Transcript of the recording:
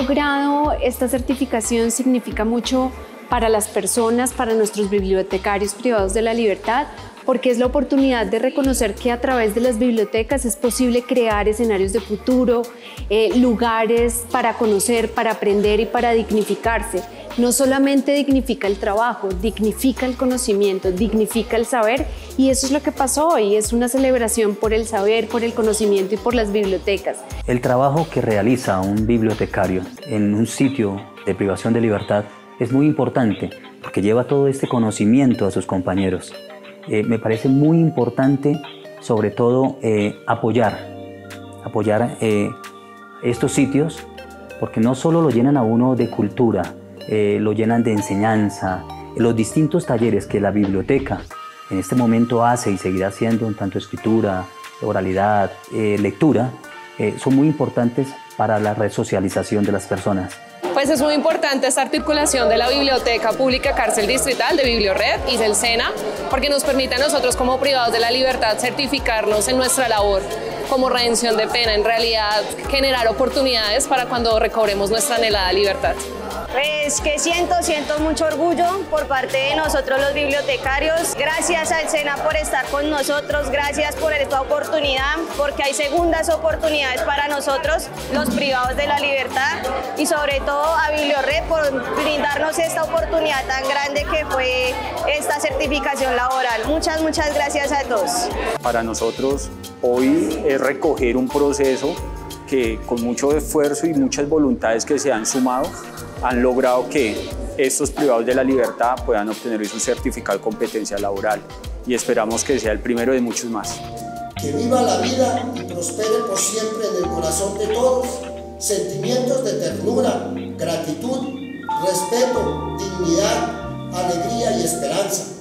logrado esta certificación significa mucho para las personas, para nuestros bibliotecarios privados de la libertad, porque es la oportunidad de reconocer que a través de las bibliotecas es posible crear escenarios de futuro, eh, lugares para conocer, para aprender y para dignificarse. No solamente dignifica el trabajo, dignifica el conocimiento, dignifica el saber y eso es lo que pasó hoy, es una celebración por el saber, por el conocimiento y por las bibliotecas. El trabajo que realiza un bibliotecario en un sitio de privación de libertad es muy importante porque lleva todo este conocimiento a sus compañeros. Eh, me parece muy importante, sobre todo, eh, apoyar, apoyar eh, estos sitios, porque no solo lo llenan a uno de cultura, lo llenan de enseñanza, los distintos talleres que la biblioteca en este momento hace y seguirá haciendo, en tanto escritura, oralidad, lectura, son muy importantes para la resocialización de las personas pues es muy importante esta articulación de la Biblioteca Pública Cárcel Distrital de Bibliored y del SENA, porque nos permite a nosotros como privados de la libertad certificarnos en nuestra labor como redención de pena, en realidad generar oportunidades para cuando recobremos nuestra anhelada libertad. Pues que siento, siento mucho orgullo por parte de nosotros los bibliotecarios. Gracias al SENA por estar con nosotros, gracias por esta oportunidad, porque hay segundas oportunidades para nosotros, los privados de la libertad, y sobre todo a Bibliored por brindarnos esta oportunidad tan grande que fue esta certificación laboral. Muchas, muchas gracias a todos. Para nosotros hoy es recoger un proceso que con mucho esfuerzo y muchas voluntades que se han sumado han logrado que estos privados de la libertad puedan obtener su certificado de competencia laboral. Y esperamos que sea el primero de muchos más. Que viva la vida y prospere por siempre en el corazón de todos. Sentimientos de ternura, gratitud, respeto, dignidad, alegría y esperanza